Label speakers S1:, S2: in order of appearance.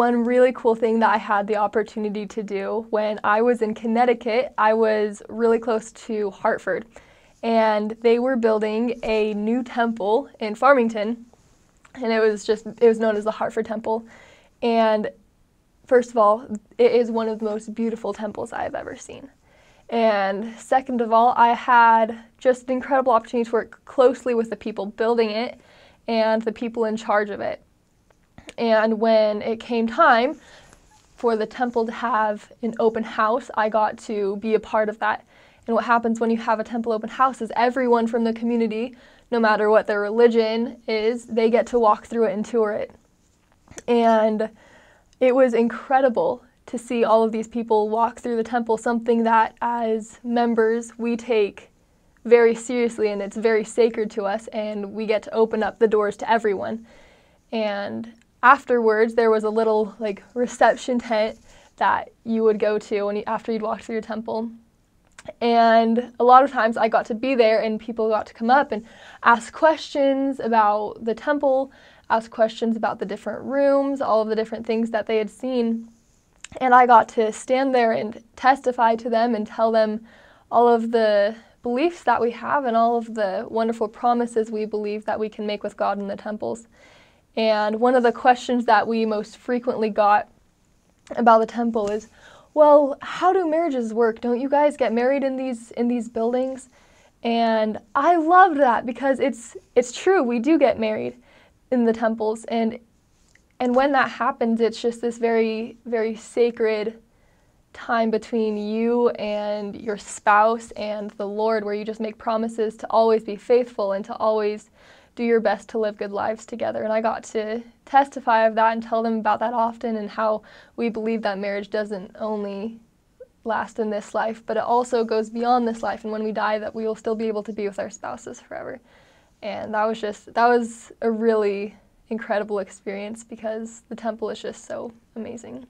S1: one really cool thing that I had the opportunity to do when I was in Connecticut, I was really close to Hartford, and they were building a new temple in Farmington, and it was just it was known as the Hartford Temple, and first of all, it is one of the most beautiful temples I have ever seen. And second of all, I had just an incredible opportunity to work closely with the people building it and the people in charge of it. And when it came time for the temple to have an open house, I got to be a part of that. And what happens when you have a temple open house is everyone from the community, no matter what their religion is, they get to walk through it and tour it. And it was incredible to see all of these people walk through the temple, something that as members we take very seriously and it's very sacred to us, and we get to open up the doors to everyone. And afterwards, there was a little like reception tent that you would go to when you, after you'd walked through your temple. And a lot of times I got to be there, and people got to come up and ask questions about the temple, ask questions about the different rooms, all of the different things that they had seen. And I got to stand there and testify to them and tell them all of the beliefs that we have and all of the wonderful promises we believe that we can make with God in the temples. And one of the questions that we most frequently got about the temple is, well, how do marriages work? Don't you guys get married in these in these buildings? And I loved that because it's it's true, we do get married in the temples and and when that happens, it's just this very very sacred time between you and your spouse and the Lord where you just make promises to always be faithful and to always do your best to live good lives together. And I got to testify of that and tell them about that often and how we believe that marriage doesn't only last in this life, but it also goes beyond this life. And when we die, that we will still be able to be with our spouses forever. And that was just, that was a really incredible experience because the temple is just so amazing.